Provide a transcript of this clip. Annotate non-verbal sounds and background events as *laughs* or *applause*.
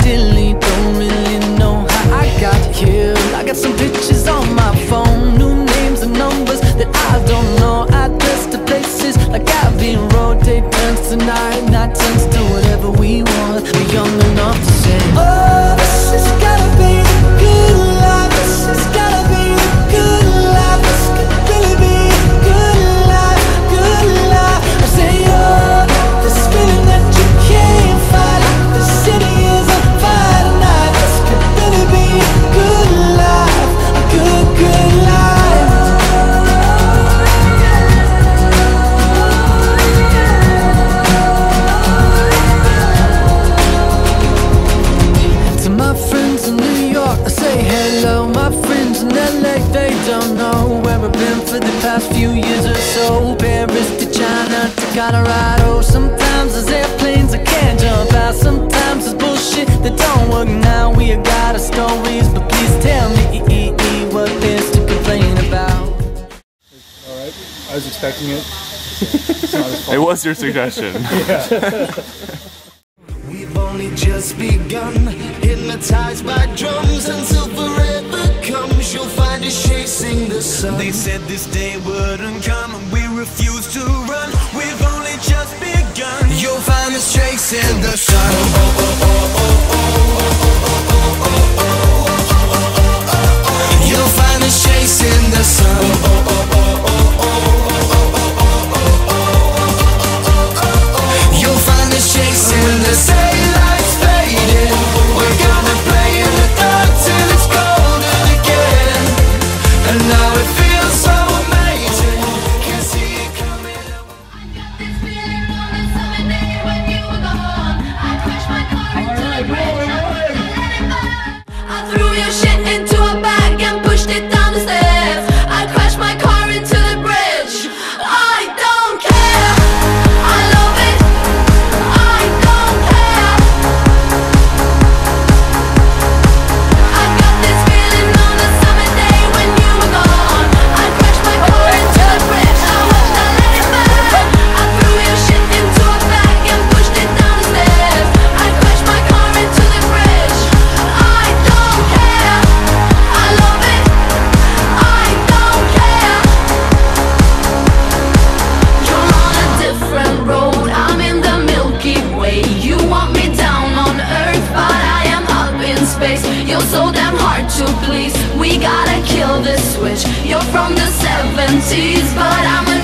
dilin In LA, they don't know where I've been for the past few years or so? Paris to China to Colorado. Sometimes there's airplanes I can't jump out. Sometimes there's bullshit that don't work. Now we have got our stories, but please tell me what there's to complain about. All right, I was expecting it. *laughs* it was your suggestion. *laughs* We've only just begun, hypnotized by drums. sun. They said this day wouldn't come, and we refuse to run. We've only just begun. You'll find the strength in the sun. seventies, but I'm a